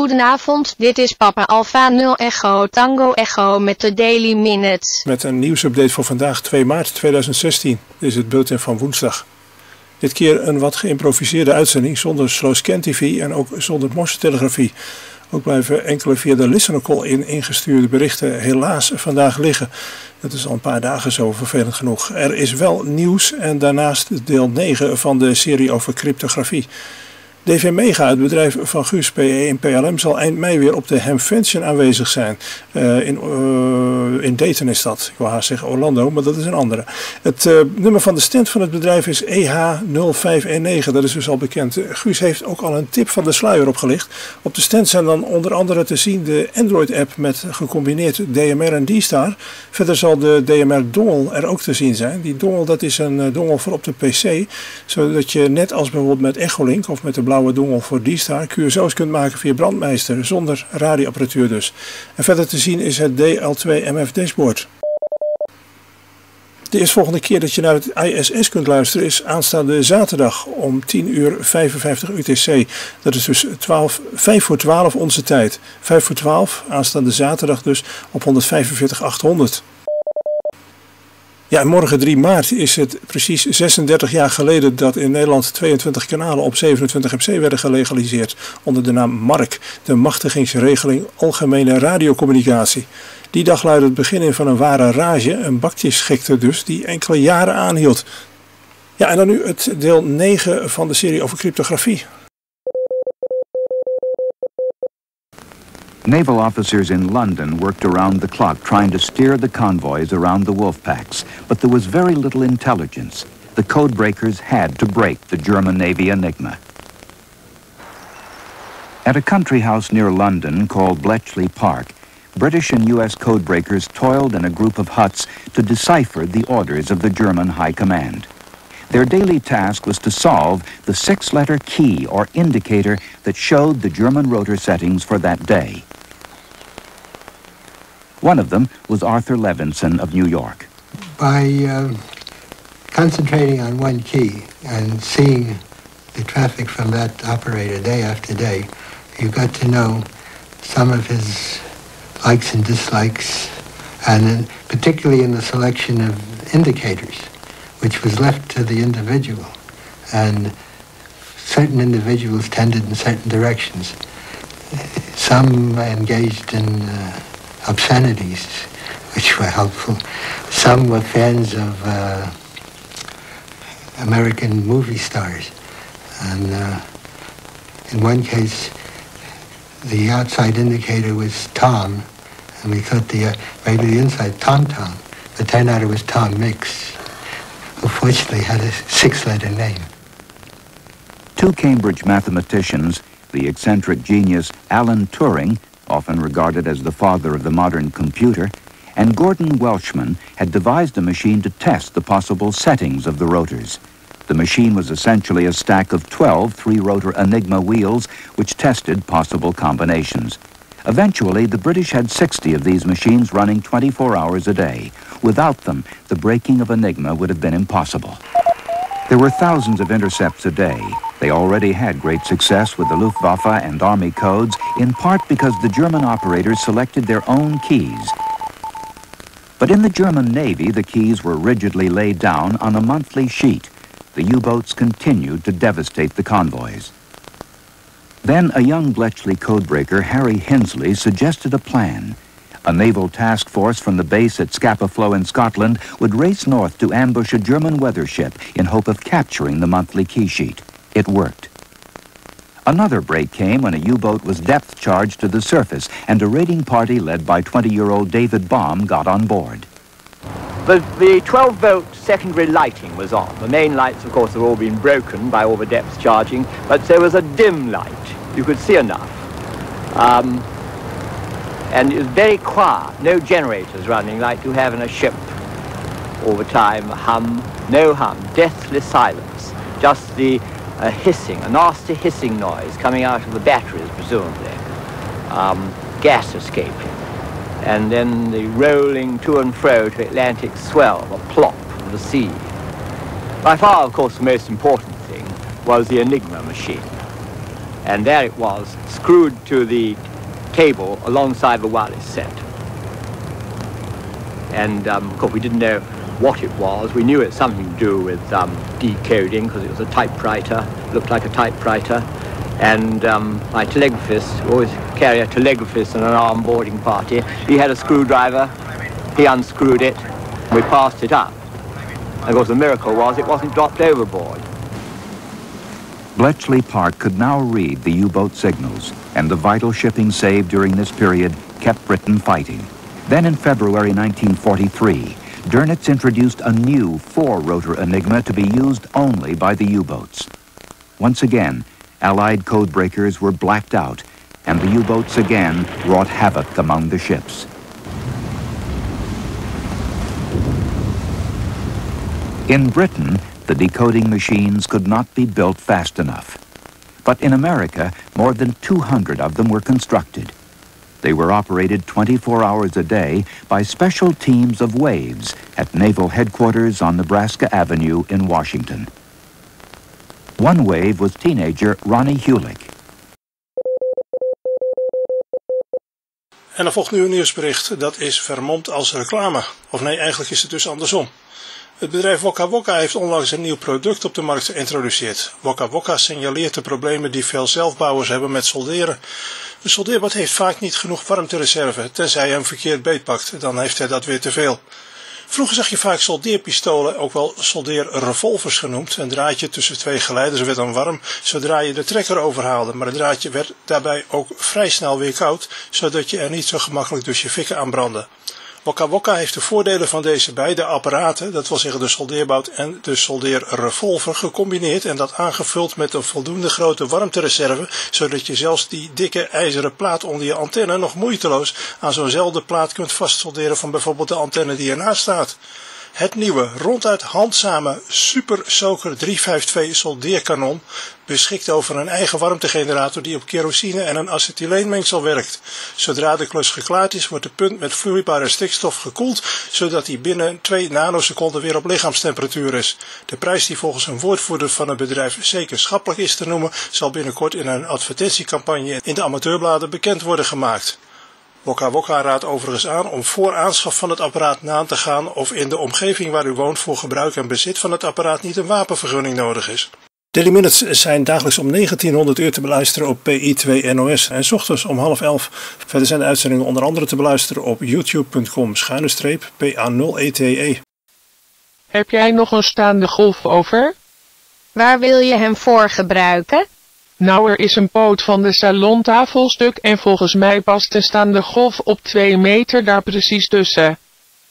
Goedenavond, dit is Papa Alpha 0 Echo Tango Echo met de Daily Minutes. Met een nieuwsupdate voor vandaag 2 maart 2016. Dit is het bulletin van woensdag. Dit keer een wat geïmproviseerde uitzending zonder slow TV en ook zonder morsetelegrafie. Ook blijven enkele via de listener call in ingestuurde berichten helaas vandaag liggen. Dat is al een paar dagen zo vervelend genoeg. Er is wel nieuws en daarnaast deel 9 van de serie over cryptografie. DV Mega, het bedrijf van Guus PE en PLM, zal eind mei weer op de Hamvention aanwezig zijn. Uh, in, uh, in Dayton is dat. Ik wil haar zeggen Orlando, maar dat is een andere. Het uh, nummer van de stand van het bedrijf is EH0519. Dat is dus al bekend. Guus heeft ook al een tip van de sluier opgelicht. Op de stand zijn dan onder andere te zien de Android-app met gecombineerd DMR en D-Star. Verder zal de DMR dongle er ook te zien zijn. Die dongle dat is een dongle voor op de PC. Zodat je net als bijvoorbeeld met Echolink of met de blauwe dongel voor D-Star QSO's kunt maken via brandmeester, zonder radioapparatuur dus. En verder te zien is het DL2MF dashboard. De eerstvolgende keer dat je naar het ISS kunt luisteren is aanstaande zaterdag om 10 uur 55 UTC. Dat is dus 12, 5 voor 12 onze tijd. 5 voor 12 aanstaande zaterdag dus op 145 800. Ja, morgen 3 maart is het precies 36 jaar geleden dat in Nederland 22 kanalen op 27 MC werden gelegaliseerd onder de naam MARC, de machtigingsregeling Algemene Radiocommunicatie. Die dag luidde het begin in van een ware rage, een bakjesgekte dus, die enkele jaren aanhield. Ja, en dan nu het deel 9 van de serie over cryptografie. Naval officers in London worked around the clock trying to steer the convoys around the wolf packs, but there was very little intelligence. The code breakers had to break the German Navy Enigma. At a country house near London called Bletchley Park, British and U.S. code breakers toiled in a group of huts to decipher the orders of the German High Command. Their daily task was to solve the six-letter key or indicator that showed the German rotor settings for that day. One of them was Arthur Levenson of New York. By uh, concentrating on one key and seeing the traffic from that operator day after day, you got to know some of his likes and dislikes, and particularly in the selection of indicators which was left to the individual. And certain individuals tended in certain directions. Some engaged in uh, obscenities, which were helpful. Some were fans of uh, American movie stars. And uh, in one case, the outside indicator was Tom, and we thought the uh, maybe the inside Tom Tom. But turned out it was Tom Mix who fortunately had a six-letter name. Two Cambridge mathematicians, the eccentric genius Alan Turing, often regarded as the father of the modern computer, and Gordon Welchman had devised a machine to test the possible settings of the rotors. The machine was essentially a stack of 12 three-rotor Enigma wheels which tested possible combinations. Eventually, the British had 60 of these machines running 24 hours a day. Without them, the breaking of Enigma would have been impossible. There were thousands of intercepts a day. They already had great success with the Luftwaffe and Army codes, in part because the German operators selected their own keys. But in the German Navy, the keys were rigidly laid down on a monthly sheet. The U-boats continued to devastate the convoys. Then a young Bletchley codebreaker, Harry Hinsley, suggested a plan. A naval task force from the base at Scapa Flow in Scotland would race north to ambush a German weather ship in hope of capturing the monthly key sheet. It worked. Another break came when a U-boat was depth charged to the surface and a raiding party led by 20-year-old David Balme got on board. The, the 12-volt secondary lighting was on. The main lights, of course, had all been broken by all the depth charging, but there was a dim light. You could see enough. Um, and it was very quiet, no generators running like you have in a ship all the time, hum, no hum, deathly silence, just the uh, hissing, a nasty hissing noise coming out of the batteries, presumably, um, gas escaping, and then the rolling to and fro to Atlantic swell, the plop of the sea. By far, of course, the most important thing was the Enigma machine. And there it was, screwed to the cable alongside the wireless set. And um, of course we didn't know what it was. We knew it had something to do with um, decoding because it was a typewriter, looked like a typewriter. And um, my telegraphist, always carry a telegraphist in an arm boarding party, he had a screwdriver, he unscrewed it, we passed it up. And of course the miracle was it wasn't dropped overboard. Bletchley Park could now read the U-boat signals, and the vital shipping saved during this period kept Britain fighting. Then in February 1943, Dönitz introduced a new four-rotor Enigma to be used only by the U-boats. Once again, Allied code breakers were blacked out, and the U-boats again wrought havoc among the ships. In Britain, the decoding machines could not be built fast enough. But in America, more than 200 of them were constructed. They were operated 24 hours a day by special teams of waves at Naval Headquarters on Nebraska Avenue in Washington. One wave was teenager Ronnie Hulick. En er volgt nu een nieuwsbericht. Dat is vermomd als reclame. Of nee, eigenlijk is het dus andersom. Het bedrijf Wokka Wokka heeft onlangs een nieuw product op de markt geïntroduceerd. Wokka Wokka signaleert de problemen die veel zelfbouwers hebben met solderen. Een soldeerbad heeft vaak niet genoeg warmtereserve, tenzij hij hem verkeerd beetpakt, dan heeft hij dat weer te veel. Vroeger zag je vaak soldeerpistolen, ook wel soldeerrevolvers genoemd. Een draadje tussen twee geleiders werd dan warm zodra je de trekker overhaalde, maar het draadje werd daarbij ook vrij snel weer koud, zodat je er niet zo gemakkelijk dus je fikken aan brandde. Wokka heeft de voordelen van deze beide apparaten, dat wil zeggen de soldeerbout en de soldeerrevolver, gecombineerd en dat aangevuld met een voldoende grote warmtereserve, zodat je zelfs die dikke ijzeren plaat onder je antenne nog moeiteloos aan zo'nzelfde plaat kunt vastsolderen van bijvoorbeeld de antenne die ernaast staat. Het nieuwe, ronduit handzame Super Soaker 352 soldeerkanon beschikt over een eigen warmtegenerator die op kerosine en een acetyleenmengsel werkt. Zodra de klus geklaard is, wordt de punt met vloeibare stikstof gekoeld, zodat die binnen 2 nanoseconden weer op lichaamstemperatuur is. De prijs die volgens een woordvoerder van het bedrijf zeker schappelijk is te noemen, zal binnenkort in een advertentiecampagne in de amateurbladen bekend worden gemaakt. Wokka Wokka raadt overigens aan om voor aanschaf van het apparaat na te gaan of in de omgeving waar u woont voor gebruik en bezit van het apparaat niet een wapenvergunning nodig is. Daily Minutes zijn dagelijks om 1900 uur te beluisteren op PI2 NOS en s ochtends om half elf. Verder zijn de uitzendingen onder andere te beluisteren op youtube.com schuine PA0ETE. Heb jij nog een staande golf over? Waar wil je hem voor gebruiken? Nou er is een poot van de salontafelstuk en volgens mij past de staande golf op 2 meter daar precies tussen.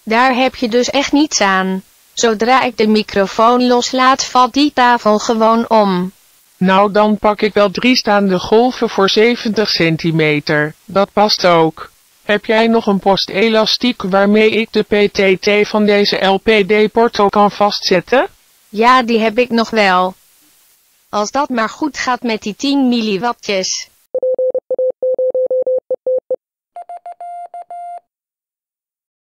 Daar heb je dus echt niets aan. Zodra ik de microfoon loslaat valt die tafel gewoon om. Nou dan pak ik wel drie staande golven voor 70 centimeter. Dat past ook. Heb jij nog een postelastiek waarmee ik de PTT van deze LPD Porto kan vastzetten? Ja die heb ik nog wel. Als dat maar goed gaat met die 10 milliwattjes.